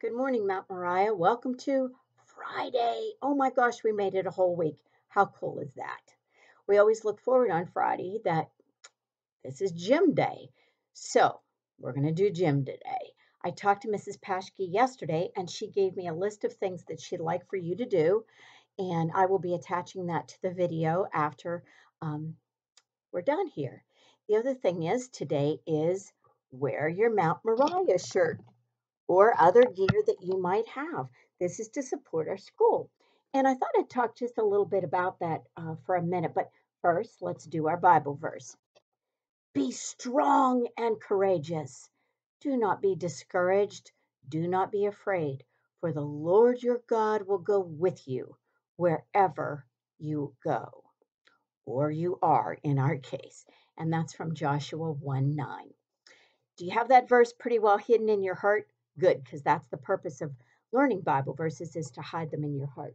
Good morning, Mount Moriah. Welcome to Friday. Oh my gosh, we made it a whole week. How cool is that? We always look forward on Friday that this is gym day. So we're going to do gym today. I talked to Mrs. Paschke yesterday and she gave me a list of things that she'd like for you to do. And I will be attaching that to the video after um, we're done here. The other thing is today is wear your Mount Moriah shirt or other gear that you might have. This is to support our school. And I thought I'd talk just a little bit about that uh, for a minute. But first, let's do our Bible verse. Be strong and courageous. Do not be discouraged. Do not be afraid, for the Lord your God will go with you wherever you go, or you are in our case. And that's from Joshua 1 9. Do you have that verse pretty well hidden in your heart? Good because that's the purpose of learning Bible verses is to hide them in your heart.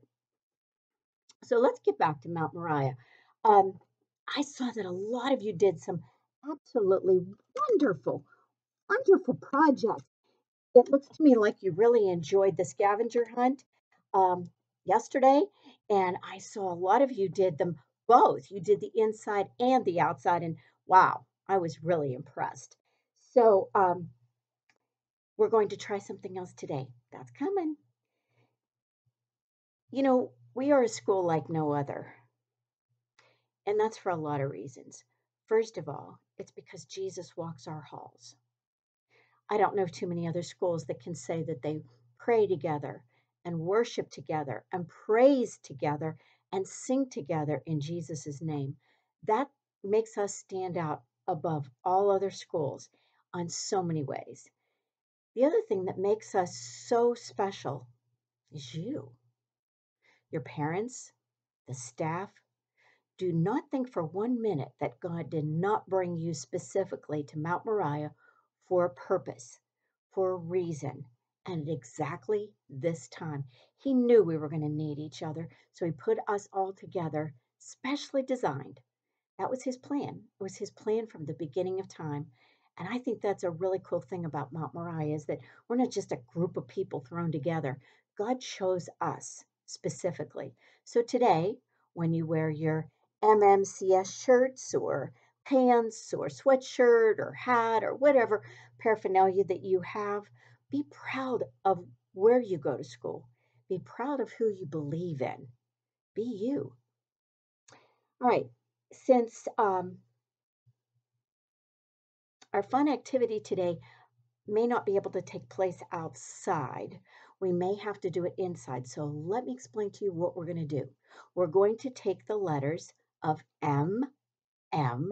So let's get back to Mount Moriah. Um, I saw that a lot of you did some absolutely wonderful, wonderful projects. It looks to me like you really enjoyed the scavenger hunt um, yesterday, and I saw a lot of you did them both. You did the inside and the outside, and wow, I was really impressed. So um, we're going to try something else today. That's coming. You know, we are a school like no other. And that's for a lot of reasons. First of all, it's because Jesus walks our halls. I don't know too many other schools that can say that they pray together and worship together and praise together and sing together in Jesus' name. That makes us stand out above all other schools on so many ways. The other thing that makes us so special is you. Your parents, the staff. Do not think for one minute that God did not bring you specifically to Mount Moriah for a purpose, for a reason, and at exactly this time. He knew we were going to need each other, so He put us all together, specially designed. That was His plan. It was His plan from the beginning of time. And I think that's a really cool thing about Mount Moriah is that we're not just a group of people thrown together. God chose us specifically. So today, when you wear your MMCS shirts or pants or sweatshirt or hat or whatever paraphernalia that you have, be proud of where you go to school. Be proud of who you believe in. Be you. All right. Since um, our fun activity today may not be able to take place outside. We may have to do it inside. So let me explain to you what we're going to do. We're going to take the letters of M, M,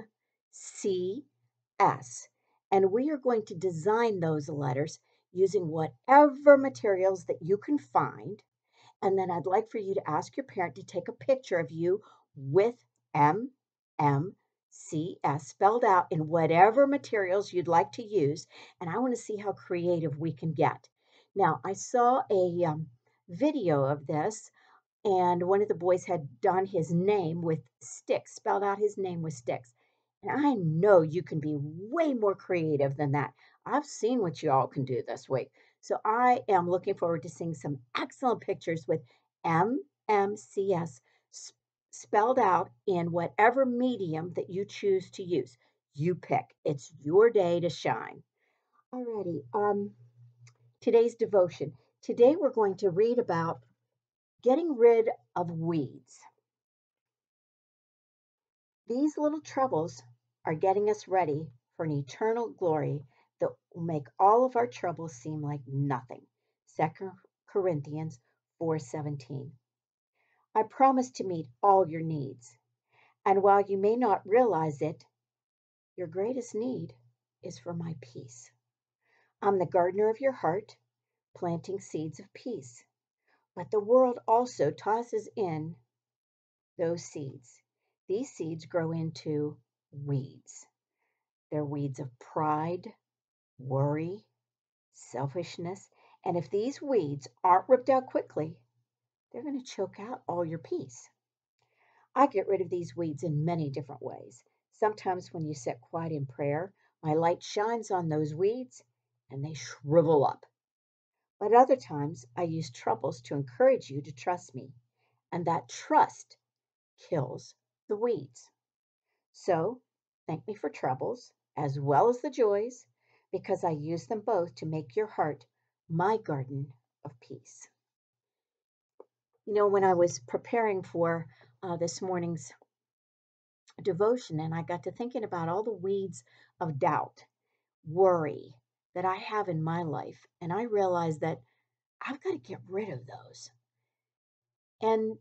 C, S, and we are going to design those letters using whatever materials that you can find. And then I'd like for you to ask your parent to take a picture of you with M, M, CS spelled out in whatever materials you'd like to use, and I want to see how creative we can get. Now, I saw a um, video of this, and one of the boys had done his name with sticks, spelled out his name with sticks. And I know you can be way more creative than that. I've seen what you all can do this week. So I am looking forward to seeing some excellent pictures with MMCS spelled out in whatever medium that you choose to use. You pick. It's your day to shine. Alrighty. Um, today's devotion. Today we're going to read about getting rid of weeds. These little troubles are getting us ready for an eternal glory that will make all of our troubles seem like nothing. 2 Corinthians 4:17. I promise to meet all your needs. And while you may not realize it, your greatest need is for my peace. I'm the gardener of your heart, planting seeds of peace. But the world also tosses in those seeds. These seeds grow into weeds. They're weeds of pride, worry, selfishness. And if these weeds aren't ripped out quickly, they're going to choke out all your peace. I get rid of these weeds in many different ways. Sometimes when you sit quiet in prayer, my light shines on those weeds and they shrivel up. But other times I use troubles to encourage you to trust me, and that trust kills the weeds. So thank me for troubles as well as the joys, because I use them both to make your heart my garden of peace. You know, when I was preparing for uh, this morning's devotion and I got to thinking about all the weeds of doubt, worry that I have in my life, and I realized that I've got to get rid of those. And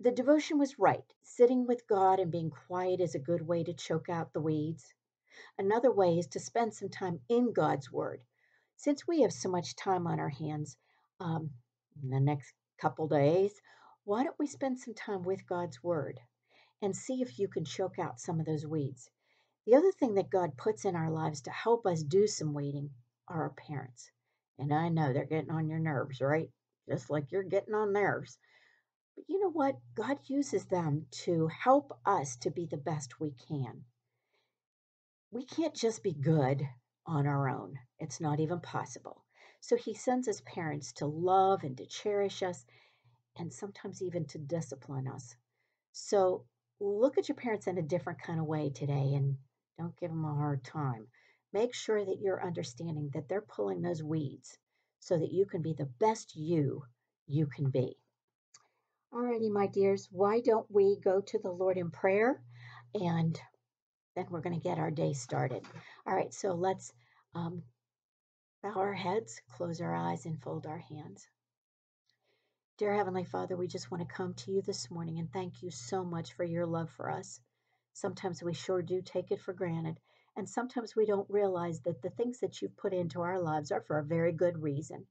the devotion was right. Sitting with God and being quiet is a good way to choke out the weeds. Another way is to spend some time in God's Word. Since we have so much time on our hands um, the next couple days, why don't we spend some time with God's Word and see if you can choke out some of those weeds? The other thing that God puts in our lives to help us do some waiting are our parents. And I know they're getting on your nerves, right? Just like you're getting on theirs. But you know what? God uses them to help us to be the best we can. We can't just be good on our own, it's not even possible. So He sends His parents to love and to cherish us, and sometimes even to discipline us. So look at your parents in a different kind of way today and don't give them a hard time. Make sure that you're understanding that they're pulling those weeds so that you can be the best you you can be. Alrighty, my dears, why don't we go to the Lord in prayer and then we're going to get our day started. All right, so let's um, bow our heads, close our eyes, and fold our hands. Dear Heavenly Father, we just want to come to you this morning and thank you so much for your love for us. Sometimes we sure do take it for granted, and sometimes we don't realize that the things that you've put into our lives are for a very good reason.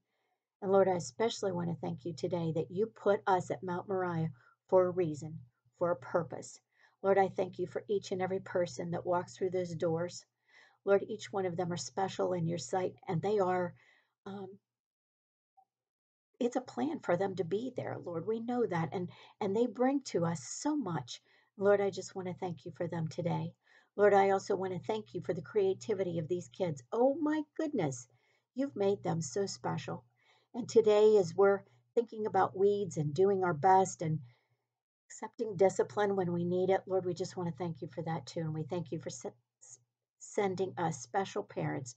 And Lord, I especially want to thank you today that you put us at Mount Moriah for a reason, for a purpose. Lord, I thank you for each and every person that walks through those doors. Lord, each one of them are special in your sight, and they are, um, it's a plan for them to be there, Lord. We know that, and and they bring to us so much. Lord, I just want to thank you for them today. Lord, I also want to thank you for the creativity of these kids. Oh my goodness, you've made them so special. And today, as we're thinking about weeds and doing our best and accepting discipline when we need it, Lord, we just want to thank you for that too. And we thank you for sending us special parents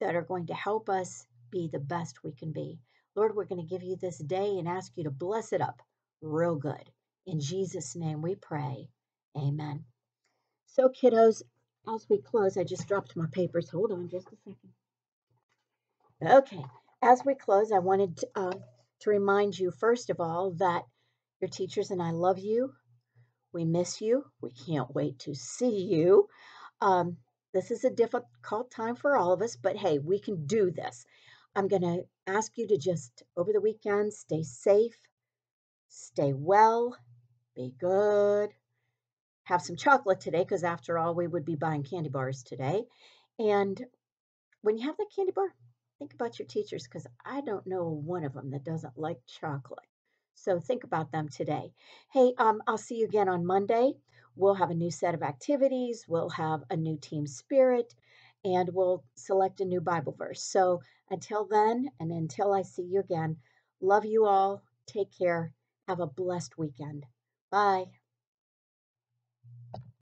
that are going to help us be the best we can be. Lord, we're going to give you this day and ask you to bless it up real good. In Jesus' name we pray. Amen. So, kiddos, as we close, I just dropped my papers. Hold on just a second. Okay, as we close, I wanted to, uh, to remind you, first of all, that your teachers and I love you. We miss you. We can't wait to see you. Um, this is a difficult time for all of us, but hey, we can do this. I'm going to ask you to just, over the weekend, stay safe, stay well, be good, have some chocolate today, because after all, we would be buying candy bars today. And when you have that candy bar, think about your teachers because I don't know one of them that doesn't like chocolate. So think about them today. Hey, um, I'll see you again on Monday. We'll have a new set of activities, we'll have a new team spirit, and we'll select a new Bible verse. So until then, and until I see you again, love you all. Take care. Have a blessed weekend. Bye.